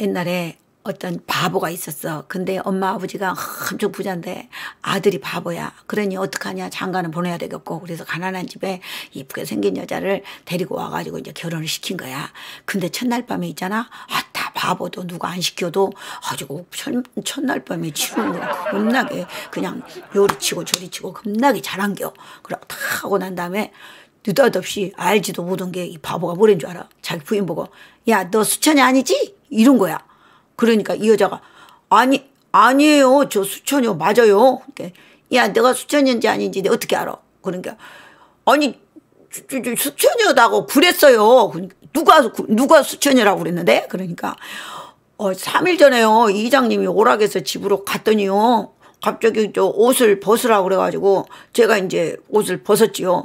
옛날에 어떤 바보가 있었어. 근데 엄마 아버지가 엄청 부자인데 아들이 바보야. 그러니 어떡하냐. 장가는 보내야 되겠고. 그래서 가난한 집에 이쁘게 생긴 여자를 데리고 와가지고 이제 결혼을 시킨 거야. 근데 첫날 밤에 있잖아. 아따 바보도 누가 안 시켜도 아주 첫날 밤에 치우는 거 겁나게 그냥 요리치고 저리치고 겁나게 잘한겨. 그러고 다 하고 난 다음에 느닷없이 알지도 못한 게 이 바보가 뭐란 줄 알아. 자기 부인 보고 야 너 수천이 아니지? 이런 거야. 그러니까 이 여자가 아니 아니에요 저 수천이요 맞아요. 그러니까 야 내가 수천인지 아닌지 어떻게 알아? 그러니까 아니 수천이다고 그랬어요. 그러니까 누가 누가 수천이라고 그랬는데 그러니까 어 3일 전에요 이장님이 오락에서 집으로 갔더니요 갑자기 저 옷을 벗으라고 그래가지고 제가 이제 옷을 벗었지요.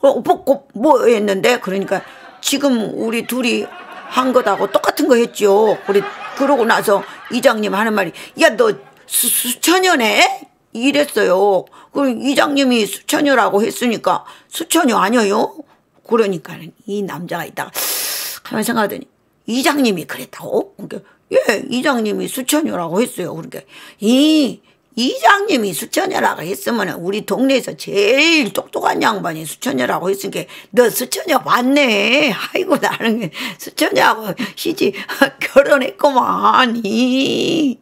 어, 벗고 뭐 했는데 그러니까 지금 우리 둘이 한 것하고 똑같은 거 했죠. 우리 그러고 나서 이장님 하는 말이 야 너 수천여네 이랬어요. 그럼 이장님이 수천여라고 했으니까 수천여 아니에요? 그러니까는 이 남자가 있다가 가만 생각하더니 이장님이 그랬다고? 그러니까 예, 이장님이 수천여라고 했어요. 그러니까 이 이장님이 수천여라고 했으면 우리 동네에서 제일 똑똑한 양반이 수천여라고 했으니까 너 수천여 맞네. 아이고 나는 수천여하고 시지 결혼했구만. 이